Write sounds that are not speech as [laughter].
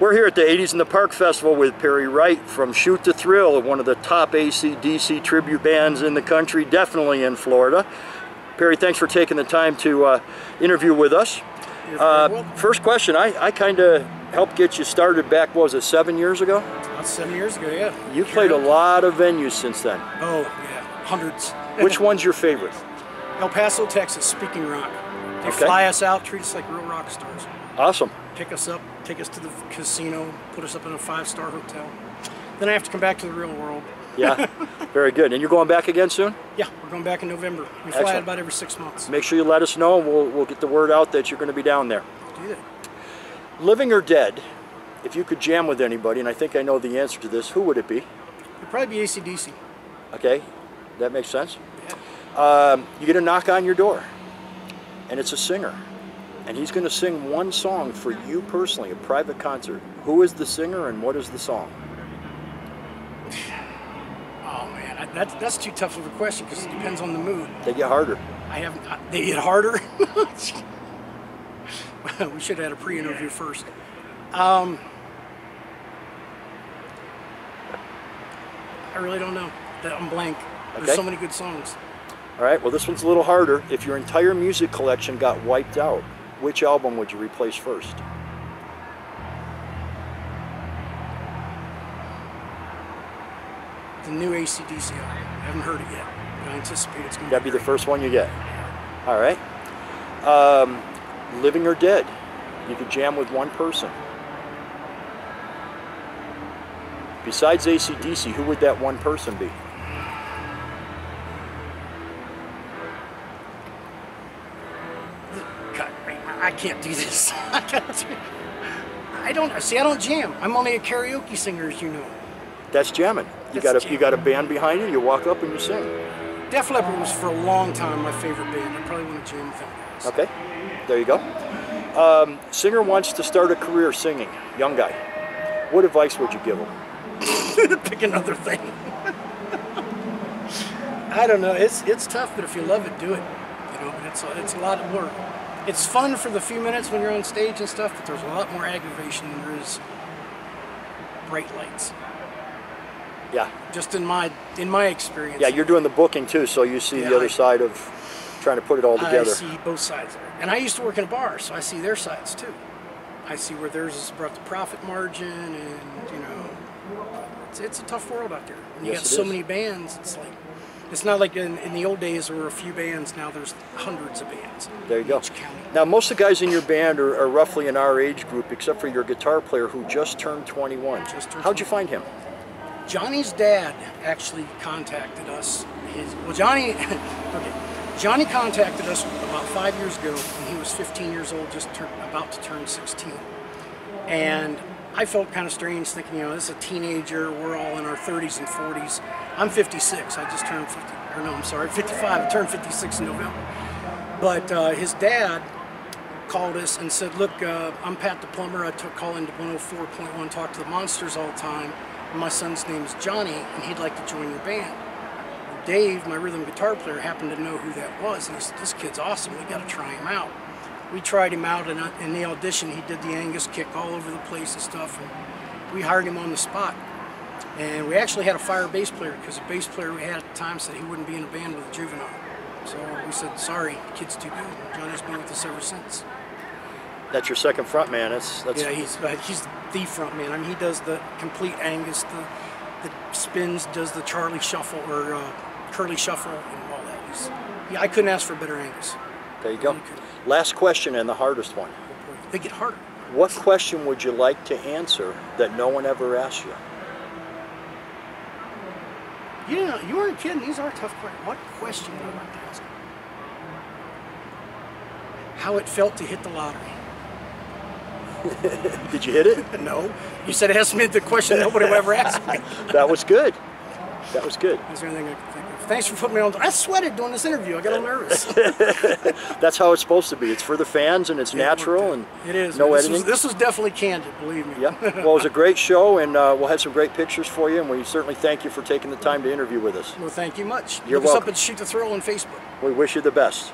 We're here at the 80s in the Park Festival with Perry Wright from Shoot to Thrill, one of the top AC/DC tribute bands in the country, definitely in Florida. Perry, thanks for taking the time to uh, interview with us. Uh, first question, I, I kind of helped get you started back, what was it, seven years ago? About seven years ago, yeah. You played a lot of venues since then. Oh, yeah, hundreds. Which one's your favorite? [laughs] El Paso, Texas, Speaking Rock. They Okay. fly us out, treat us like real rock stars. Awesome. Pick us up, take us to the casino, put us up in a five-star hotel. Then I have to come back to the real world. Yeah, [laughs] very good. And you're going back again soon? Yeah, we're going back in November. We fly out about every six months. Make sure you let us know. We'll, we'll get the word out that you're going to be down there. Do that. Living or dead, if you could jam with anybody, and I think I know the answer to this, who would it be? It'd probably be ACDC. Okay, that makes sense. Um, you get a knock on your door, and it's a singer, and he's going to sing one song for you personally, a private concert. Who is the singer, and what is the song? [sighs] Oh man, I, that's that's too tough of a question because it depends on the mood. They get harder. I haven't. They get harder. [laughs] we should have had a pre-interview first. Um, I really don't know. I'm blank. Okay. There's so many good songs. All right, well, this one's a little harder. If your entire music collection got wiped out, which album would you replace first? The new ACDC album. I haven't heard it yet, but I anticipate it's going to That'd be the first one you get. All right. Um, living or dead, you could jam with one person. Besides ACDC, who would that one person be? I can't do this. [laughs] I can't do- I don't see. I don't jam. I'm only a karaoke singer, as you know. That's jamming. You That's got a you got a band behind you. You walk up and you sing. Def Leppard was for a long time my favorite band. I probably want to jam with them. Okay, there you go. Um, singer wants to start a career singing. Young guy. What advice would you give him? [laughs] pick another thing. [laughs] I don't know. It's it's tough, but if you love it, do it. You know, it's it's a lot of work. It's fun for the few minutes when you're on stage and stuff, but there's a lot more aggravation than there is bright lights. Yeah, Just in my in my experience. yeah. You're doing the booking too, so you see Yeah, the other I- side of trying to put it all together. I see both sides of it. And I used to work in a bar, so I see their sides too. I see where theirs is brought the profit margin, and you know, it's, it's a tough world out there. When you Yes, got so is. many bands, it's like it's not like in, in the old days there were a few bands. Now there's hundreds of bands. There you go. County. Now, most of the guys in your band are, are roughly in our age group, except for your guitar player who just turned 21. Just turned How'd you find him? Johnny's dad actually contacted us. His well, Johnny, [laughs] okay, Johnny contacted us about five years ago when he was 15 years old, just turn, about to turn 16. And I felt kind of strange thinking, you know, this is a teenager. We're all in our 30s and 40s. I'm 56. I just turned 50. Or no, I'm sorry, 55. I turned 56 in November. But uh, his dad called us and said, look, uh, I'm Pat the plumber. I took call into 104.1, talk to the monsters all the time. My son's name is Johnny, and he'd like to join your band. Dave, my rhythm guitar player, happened to know who that was, and he said, this kid's awesome. We got to try him out. We tried him out, and uh, in the audition, he did the Angus kick all over the place and stuff, and we hired him on the spot. And we actually had a fire bass player because the bass player we had at the time said he wouldn't be in a band with a juvenile. So we said, sorry, kid's too good. Johnny's been with us ever since. That's your second front man. That's, that's Yeah, he's uh, he's the front man. I mean, he does the complete Angus, the the spins, does the Charlie shuffle or uh, curly shuffle and all that. He's, yeah, I couldn't ask for a better Angus. There you go. you. Last question and the hardest one. They get harder. What question would you like to answer that no one ever asked you? You know, you weren't kidding. These are tough questions. What question would I like to ask? How it felt to hit the lottery. [laughs] Did you hit it? [laughs] No, you said it has to be the question nobody would ever ask me. [laughs] that was good. That was good. Is there anything I can think of? Thanks for putting me on. I sweated doing this interview. I got a little nervous. [laughs] That's how it's supposed to be. It's for the fans and it's natural and It is. no this editing. Was, this was definitely candid, believe me. Yeah. [laughs] Well, it was a great show, and uh, we'll have some great pictures for you. And we certainly thank you for taking the time to interview with us. Well, thank you much. You're Look us up at Shoot to Thrill on Facebook. We wish you the best.